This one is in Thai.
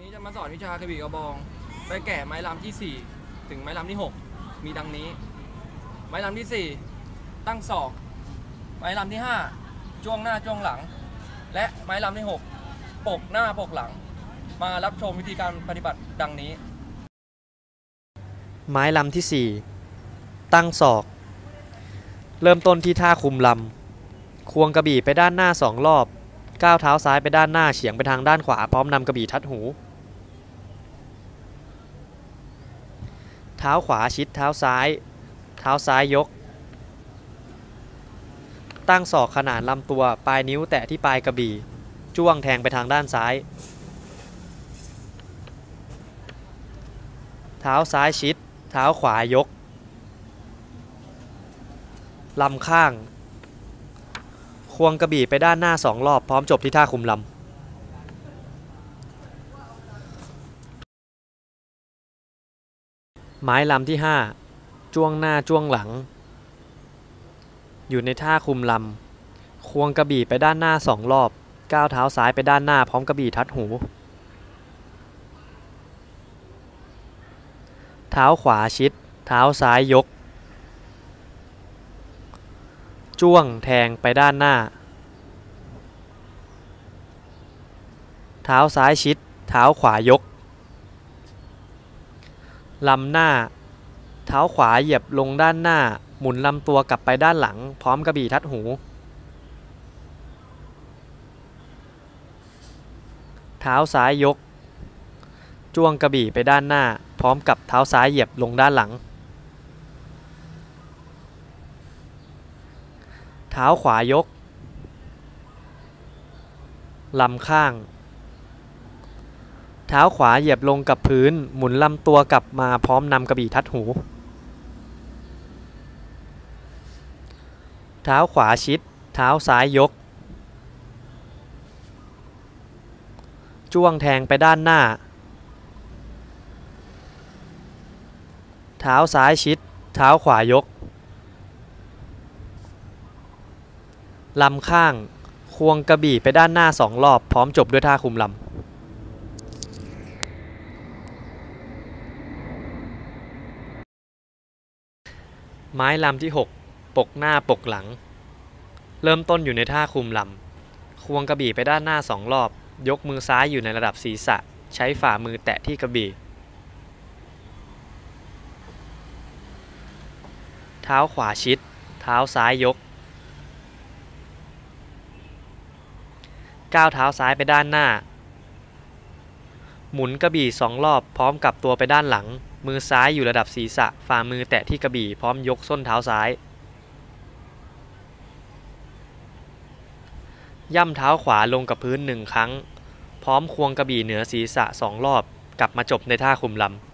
นี้จะมาสอนวิชากระบี่กระบองไปแก่ไม้ลำที่ 4 ถึงไม้ลำที่ 6 มีดังนี้ ไม้ลำที่ 4 ตั้งศอก ไม้ลำที่ 5จ้วงหน้าจ้วงหลัง และไม้ลำที่ 6 ปกหน้าปกหลัง มารับชมวิธีการปฏิบัติดังนี้ ไม้ลำที่ 4 ตั้งศอก เริ่มต้นที่ท่าคุมลำ ควงกระบี่ไปด้านหน้าสองรอบก้าวเท้าซ้ายไปด้านหน้าเฉียงไปทางด้านขวาพร้อมนำกระบี่ทัดหู เท้าขวาชิดเท้าซ้าย เท้าซ้ายยก ตั้งศอกขนาดลำตัวปลายนิ้วแตะที่ปลายกระบี่ จ้วงแทงไปทางด้านซ้าย เท้าซ้ายชิด เท้าขวายกลำข้าง ควงกระบี่ไปด้านหน้าสองรอบพร้อมจบที่ท่าคุมลำ ไม้ลำที่5จ้วงหน้าจ้วงหลัง อยู่ในท่าคุมลำ ควงกระบี่ไปด้านหน้าสองรอบ ก้าวเท้าซ้ายไปด้านหน้าพร้อมกระบี่ทัดหู เท้าขวาชิด เท้าซ้ายยก จ้วงแทงไปด้านหน้า เท้าซ้ายชิด เท้าขวายก ลำหน้า เท้าขวาเหยียบลงด้านหน้า หมุนลำตัวกลับไปด้านหลัง พร้อมกระบี่ทัดหู เท้าซ้ายยก จ้วงกระบี่ไปด้านหน้า พร้อมกับเท้าซ้ายเหยียบลงด้านหลัง เท้าขวายก ลำข้าง เท้าขวาเหยียบลงกับพื้น หมุนลำตัวกลับมาพร้อมนำกระบี่ทัดหู เท้าขวาชิด เท้าซ้ายยก จ้วงแทงไปด้านหน้า เท้าซ้ายชิด เท้าขวายก ลำข้าง ควงกระบี่ไปด้านหน้าสองรอบ พร้อมจบด้วยท่าคุมลำ ไม้ลำที่6ปกหน้าปกหลัง เริ่มต้นอยู่ในท่าคุมลำ ควงกระบี่ไปด้านหน้าสองรอบ ยกมือซ้ายอยู่ในระดับศีรษะ ใช้ฝ่ามือแตะที่กระบี่ เท้าขวาชิด เท้าซ้ายยก ก้าวเท้าซ้ายไปด้านหน้า หมุนกระบี่สองรอบพร้อมกับตัวไปด้านหลัง มือซ้ายอยู่ระดับศีรษะ ฝ่ามือแตะที่กระบี่พร้อมยกส้นเท้าซ้าย ย่ำเท้าขวาลงกับพื้นหนึ่งครั้ง พร้อมควงกระบี่เหนือศีรษะสองรอบ กลับมาจบในท่าคุมลำ